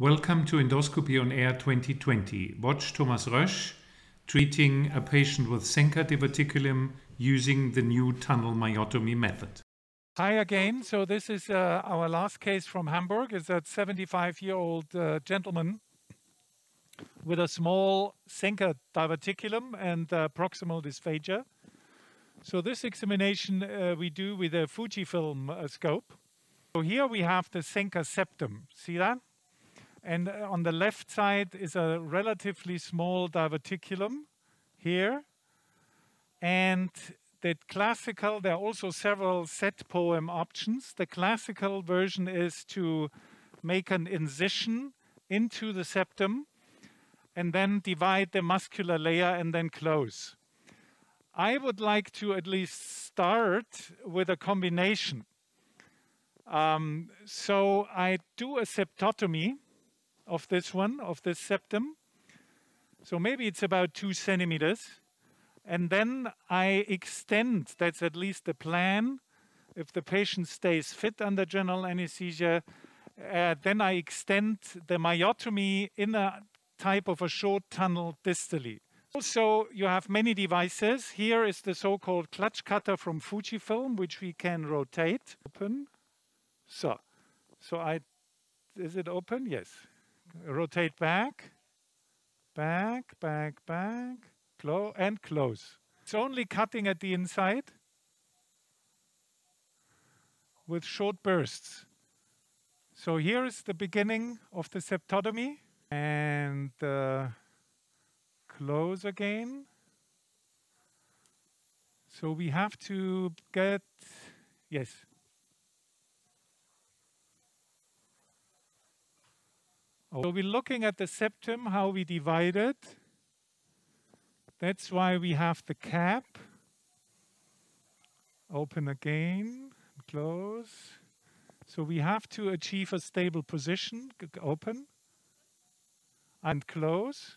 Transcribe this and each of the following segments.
Welcome to Endoscopy on Air 2020. Watch Thomas Rösch treating a patient with Zenker diverticulum using the new tunnel myotomy method. Hi again. So this is uh, our last case from Hamburg. It's a 75-year-old uh, gentleman with a small Zenker diverticulum and uh, proximal dysphagia. So this examination uh, we do with a Fujifilm uh, scope. So here we have the Zenker septum. See that? And uh, on the left side is a relatively small diverticulum here. And the classical, there are also several set poem options. The classical version is to make an incision into the septum and then divide the muscular layer and then close. I would like to at least start with a combination. Um, so I do a septotomy of this one, of this septum. So maybe it's about two centimeters. And then I extend, that's at least the plan, if the patient stays fit under general anesthesia, uh, then I extend the myotomy in a type of a short tunnel distally. Also, you have many devices. Here is the so-called clutch cutter from Fujifilm, which we can rotate. Open. So, so I, is it open? Yes rotate back, back, back, back, close, and close. It's only cutting at the inside with short bursts. So here is the beginning of the septotomy and uh, close again. So we have to get, yes, So we're looking at the septum, how we divide it. That's why we have the cap. Open again, close. So we have to achieve a stable position, open and close.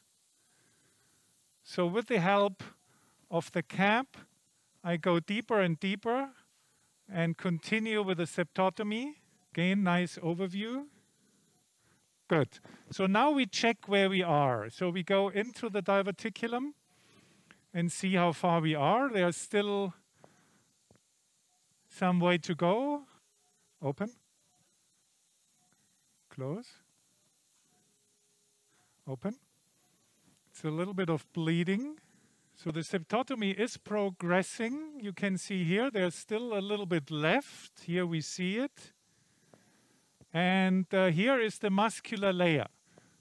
So with the help of the cap, I go deeper and deeper and continue with the septotomy. Again, nice overview. Good. So now we check where we are. So we go into the diverticulum and see how far we are. There's still some way to go. Open. Close. Open. It's a little bit of bleeding. So the septotomy is progressing. You can see here, there's still a little bit left. Here we see it. And uh, here is the muscular layer.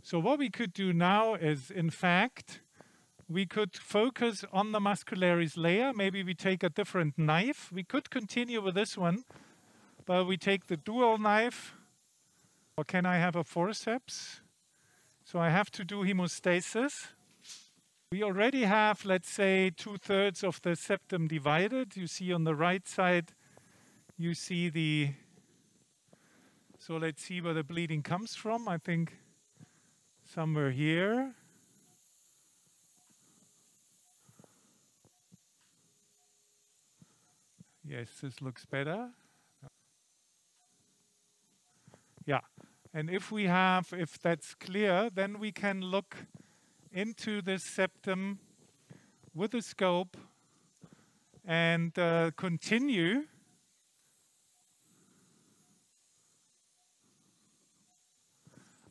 So what we could do now is, in fact, we could focus on the muscularis layer. Maybe we take a different knife. We could continue with this one, but we take the dual knife. Or can I have a forceps? So I have to do hemostasis. We already have, let's say, two-thirds of the septum divided. You see on the right side, you see the so let's see where the bleeding comes from. I think somewhere here. Yes, this looks better. Yeah, and if we have, if that's clear, then we can look into this septum with a scope and uh, continue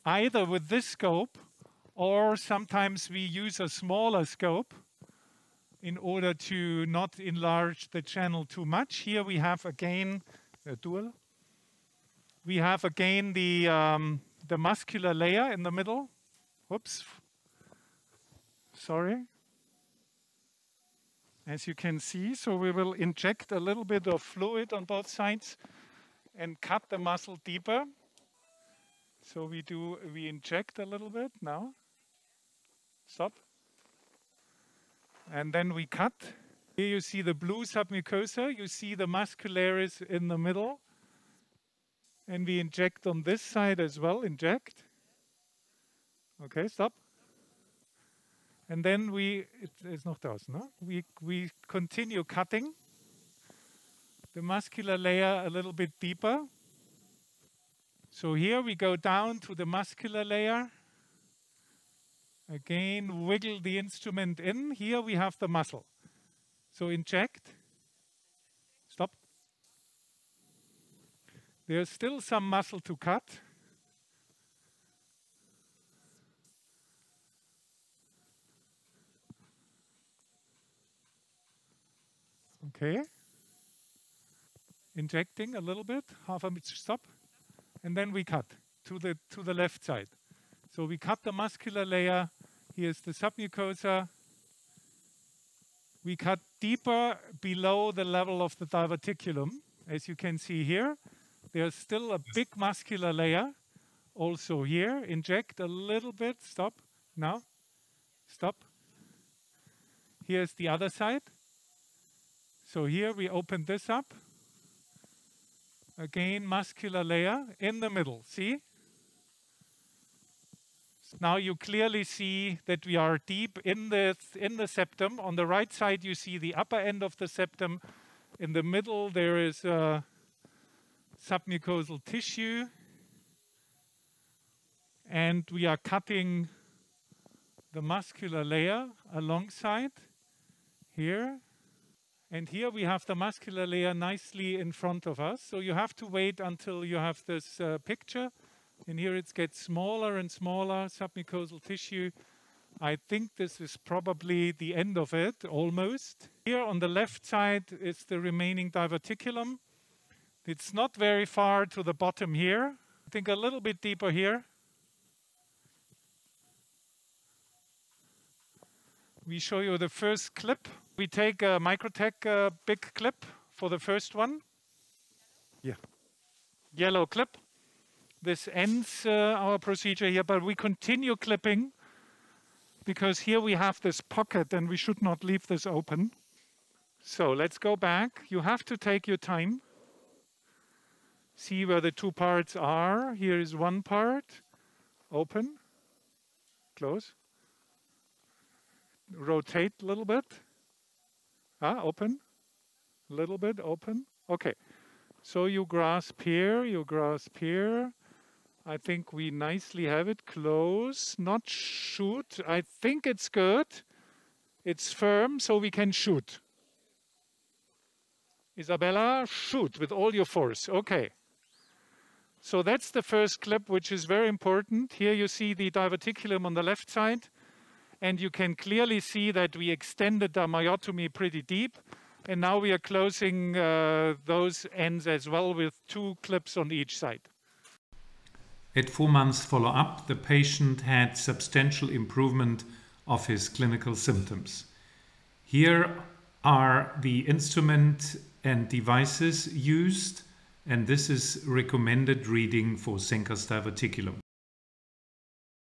either with this scope or sometimes we use a smaller scope in order to not enlarge the channel too much. Here we have again a dual. We have again the, um, the muscular layer in the middle. Whoops. Sorry. As you can see, so we will inject a little bit of fluid on both sides and cut the muscle deeper. So we do, we inject a little bit now. Stop. And then we cut. Here you see the blue submucosa. You see the muscularis in the middle. And we inject on this side as well, inject. Okay, stop. And then we, it is not draußen, no? We, we continue cutting the muscular layer a little bit deeper. So here we go down to the muscular layer. Again, wiggle the instrument in. Here we have the muscle. So inject. Stop. There's still some muscle to cut. Okay. Injecting a little bit, half a stop. And then we cut to the, to the left side. So we cut the muscular layer. Here's the submucosa. We cut deeper below the level of the diverticulum. As you can see here, there's still a big muscular layer. Also here, inject a little bit, stop, now, stop. Here's the other side. So here we open this up. Again, muscular layer in the middle, see? Now you clearly see that we are deep in the, in the septum. On the right side, you see the upper end of the septum. In the middle, there is a submucosal tissue. And we are cutting the muscular layer alongside here. And here we have the muscular layer nicely in front of us. So you have to wait until you have this uh, picture. And here it gets smaller and smaller, submucosal tissue. I think this is probably the end of it, almost. Here on the left side is the remaining diverticulum. It's not very far to the bottom here. I think a little bit deeper here. We show you the first clip we take a Microtech uh, big clip for the first one. Yeah. Yellow clip. This ends uh, our procedure here, but we continue clipping because here we have this pocket and we should not leave this open. So let's go back. You have to take your time. See where the two parts are. Here is one part. Open. Close. Rotate a little bit. Ah, open. A little bit open. Okay. So you grasp here, you grasp here. I think we nicely have it close, not shoot. I think it's good. It's firm, so we can shoot. Isabella, shoot with all your force. Okay. So that's the first clip, which is very important. Here you see the diverticulum on the left side and you can clearly see that we extended the myotomy pretty deep and now we are closing uh, those ends as well with two clips on each side. At four months follow-up, the patient had substantial improvement of his clinical symptoms. Here are the instrument and devices used, and this is recommended reading for Zenker's diverticulum.